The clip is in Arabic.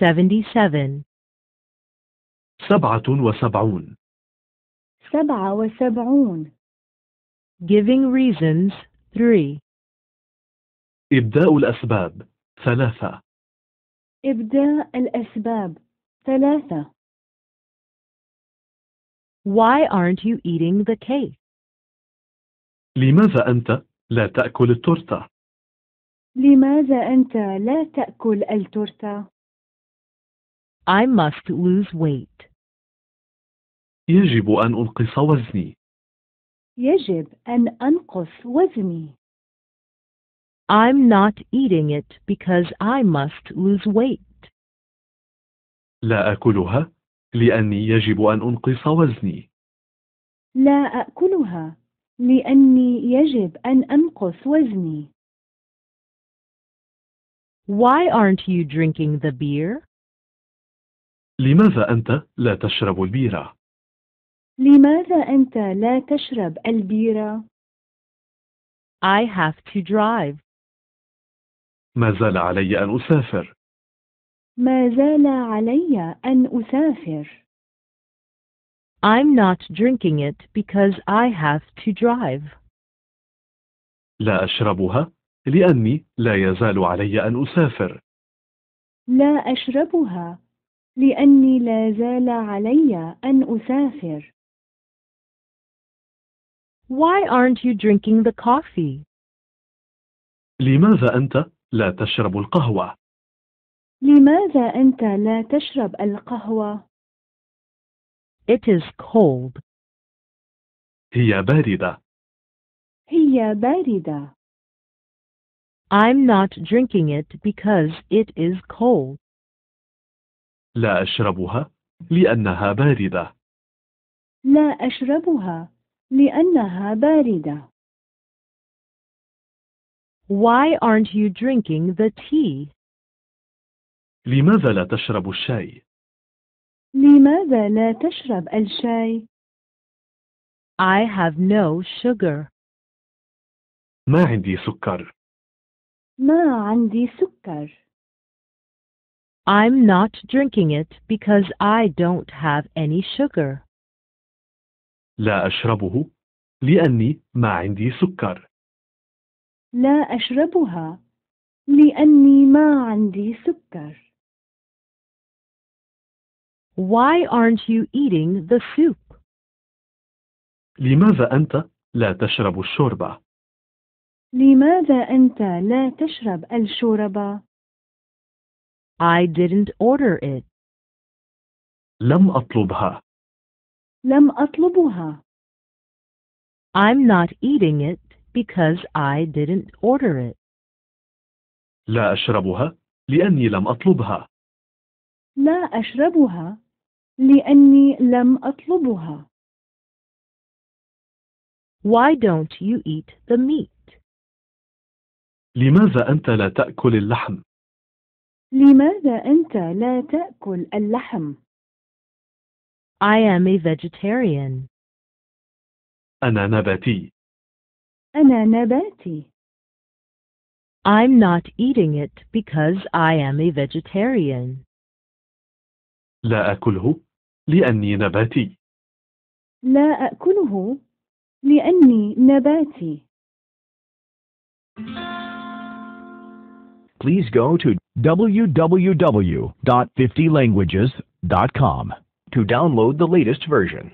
77. سبعة وسبعون سبعة وسبعون Giving reasons 3. إبداء الأسباب ثلاثة إبداء الأسباب ثلاثة Why aren't you eating the cake? لماذا أنت لا تأكل التورتة؟ لماذا أنت لا تأكل التورتة؟ I must lose weight. يجب أن أنقص وزني يجب أن أنقص وزني I'm not eating it because I must lose weight. لا أكلها لأني يجب أن أنقص وزني لا أكلها لأني يجب أن أنقص وزني Why aren't you drinking the beer? لماذا أنت لا تشرب البيرة؟ لماذا أنت لا تشرب البيرة؟ I have to drive. ما زال علي أن أسافر ما زال علي أن أسافر I'm not drinking it because I have to drive. لا أشربها لأني لا يزال علي أن أسافر لا أشربها لأني لا زال علي أن أسافر Why aren't you drinking the coffee? لماذا أنت لا تشرب القهوة؟ لماذا أنت لا تشرب القهوة؟ It is cold. هي باردة هي باردة I'm not drinking it because it is cold. لا أشربها لأنها باردة لا أشربها لأنها باردة Why aren't you drinking the tea? لماذا لا تشرب الشاي؟ لماذا لا تشرب الشاي؟ I have no sugar. ما عندي سكر ما عندي سكر I'm not drinking it because I don't have any sugar. لا أشربه لأني ما عندي سكر لا أشربها لأني ما عندي سكر Why aren't you eating the soup? لماذا أنت لا تشرب الشوربة؟ لماذا أنت لا تشرب الشوربة؟ I didn't order it. لم أطلبها لم أطلبها I'm not eating it because I didn't order it. لا أشربها لأني لم أطلبها لا أشربها لأني لم أطلبها Why don't you eat the meat? لماذا أنت لا تأكل اللحم؟ لماذا أنت لا تأكل اللحم؟ I am a vegetarian. أنا نباتي أنا نباتي I'm not eating it because I am a vegetarian. لا أكله لأني نباتي لا أكله لأني نباتي Please go to www.50languages.com to download the latest version.